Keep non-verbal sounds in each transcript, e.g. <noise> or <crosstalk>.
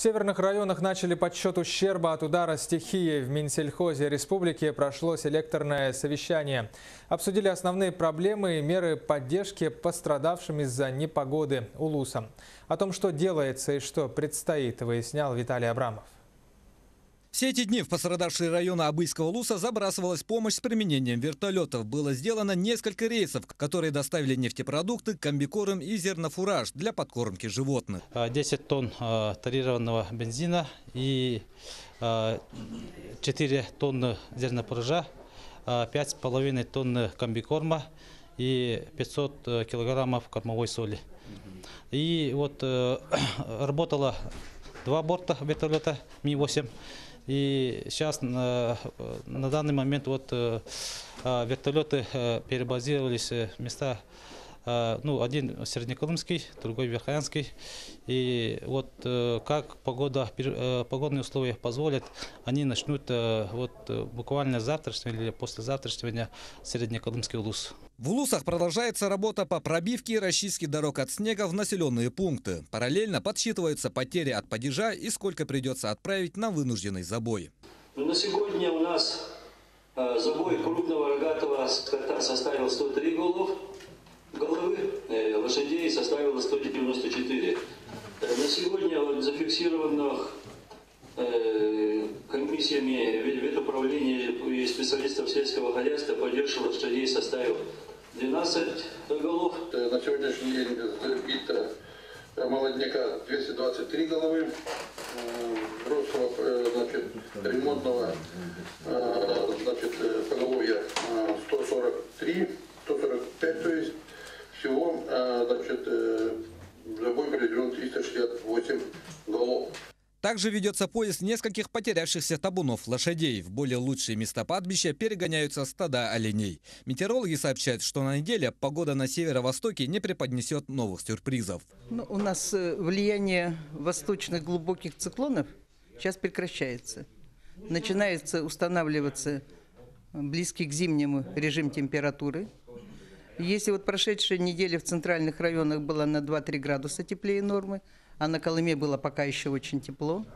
В северных районах начали подсчет ущерба от удара стихии. В Минсельхозе республики прошло селекторное совещание. Обсудили основные проблемы и меры поддержки пострадавшим из-за непогоды Улусом. О том, что делается и что предстоит, выяснял Виталий Абрамов. Все эти дни в пострадавшие районы Абыйского Луса забрасывалась помощь с применением вертолетов. Было сделано несколько рейсов, которые доставили нефтепродукты, комбикорм и зернофураж для подкормки животных. 10 тонн э, тарированного бензина и э, 4 тонны зернопорожа, э, 5,5 тонн комбикорма и 500 э, килограммов кормовой соли. И вот э, <clears throat> работало два борта вертолета Ми-8. И сейчас на, на данный момент вот э, э, вертолеты э, перебазировались э, в места э, ну, один Среднеколымский, другой Верхоянский. И вот э, как погода, э, погодные условия позволят, они начнут э, вот буквально завтрашнего или послезавтрашнего дня Среднеколымский улус. В Улусах продолжается работа по пробивке и расчистке дорог от снега в населенные пункты. Параллельно подсчитываются потери от падежа и сколько придется отправить на вынужденный забой. Ну, На сегодня у нас э, забой крупного рогатого скота составил 103 голов, лошадей составило 194. Э, На сегодня вот зафиксированных э, комиссиями ве- ветуправления и специалистов сельского хозяйства поддержка лошадей составил 12 голов. Э, На сегодняшний день забито молодняка 223 головы, э, взрослого э, значит, ремонтного э, значит, э, поголовья э, 143, 145, то есть всего э, значит, в забой проведено 368 голов. Также ведется поиск нескольких потерявшихся табунов лошадей. В более лучшие места падбища перегоняются стада оленей. Метеорологи сообщают, что на неделе погода на северо-востоке не преподнесет новых сюрпризов. Ну, у нас э, влияние восточных глубоких циклонов сейчас прекращается. Начинается устанавливаться близкий к зимнему режим температуры. Если вот прошедшая неделя в центральных районах была на 2-3 градуса теплее нормы, а на Колыме было пока еще очень тепло,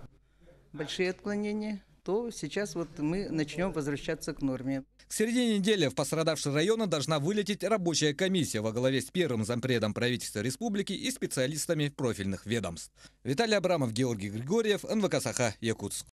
большие отклонения, то сейчас вот мы начнем возвращаться к норме. К середине недели в пострадавшие районы должна вылететь рабочая комиссия во главе с первым зампредом правительства республики и специалистами профильных ведомств. Виталий Абрамов, Георгий Григорьев, НВК Саха, Якутск.